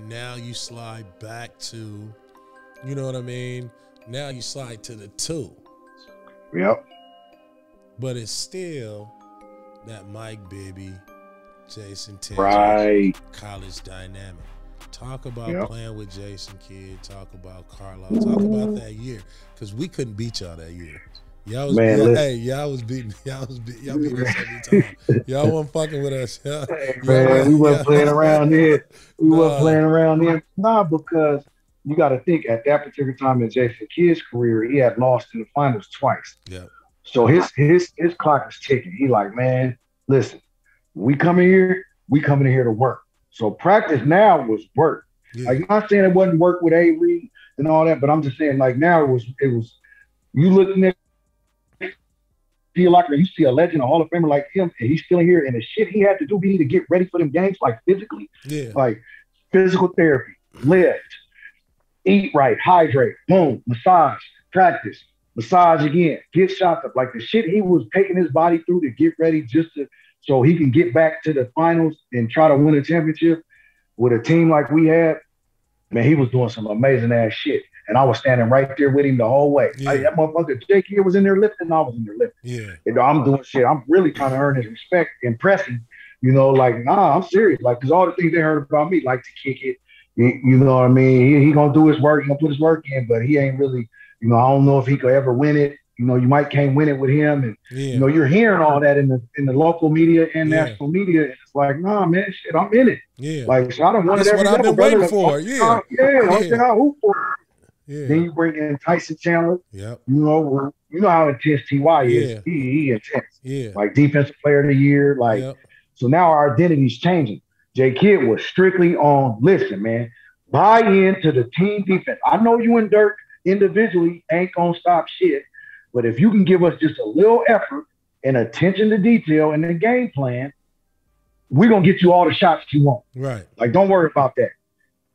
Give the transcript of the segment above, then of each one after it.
and now you slide back to, you know what I mean? Now you slide to the two. Yep. But it's still that Mike Bibby, Jason Terry, Right. college dynamic. Talk about Yep. playing with Jason Kidd. Talk about Carlo. Talk about that year because we couldn't beat y'all that year. Y'all was Man, y'all- hey, y'all was beating y'all was beating, y'all beat us every time. Y'all wasn't fucking with us. Y'all, Hey, y'all man, we weren't playing around here. We Nah. weren't playing around here. Nah, because you got to think at that particular time in Jason Kidd's career, he had lost in the finals twice. Yeah. So his his his clock is ticking. He like, man, listen, we coming here, we coming in here to work. So practice now was work. Yeah. Like not saying it wasn't work with Avery and all that, but I'm just saying like now it was it was you looking at like you see a legend, a Hall of Famer like him, and he's still here, and the shit he had to do, we need to get ready for them games, like physically, yeah. like physical therapy, lift, eat right, hydrate, boom, massage, practice, massage again, get shots up. Like the shit he was taking his body through to get ready just to so he can get back to the finals and try to win a championship with a team like we had. Man, he was doing some amazing ass shit. And I was standing right there with him the whole way. Yeah. Like, that motherfucker J Kidd was in there lifting, I was in there lifting. Yeah. You know, I'm doing shit. I'm really trying to earn his respect, impress him. You know, like, nah, I'm serious. Like, cause all the things they heard about me, like to kick it. You, you know what I mean? He, he gonna do his work. He gonna put his work in, but he ain't really. You know, I don't know if he could ever win it. You know, you might can't win it with him, and Yeah. you know, you're hearing all that in the in the local media and Yeah. national media. And it's like, nah, man, shit, I'm in it. yeah. Like, so I don't want it That's what I've been brother. waiting for. Like, Yeah. yeah, Yeah. saying I hoop for. yeah. Then you bring in Tyson Chandler. Yep. You know, you know how intense Ty is. Yeah. He, he intense. Yeah. Like defensive player of the year. Like Yep. so now our identity's changing. J Kidd was strictly on listen, man, buy into the team defense. I know you and Dirk individually ain't gonna stop shit, but if you can give us just a little effort and attention to detail in the game plan, we're gonna get you all the shots you want. Right. Like, don't worry about that.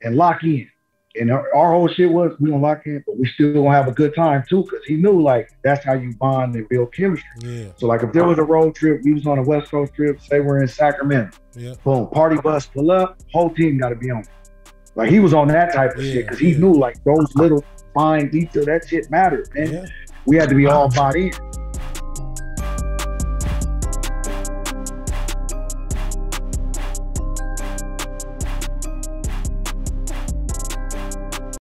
And lock in. And our, our whole shit was we gonna lock in, but we still gonna have a good time too, because he knew like that's how you bond and build chemistry. Yeah. So like if there was a road trip, we was on a West Coast trip, say we're in Sacramento, Yeah. boom, party bus pull up, whole team gotta be on. Like he was on that type of Yeah, shit because he yeah. knew like those little fine detail, that shit mattered, man. Yeah. We had to be all bought in.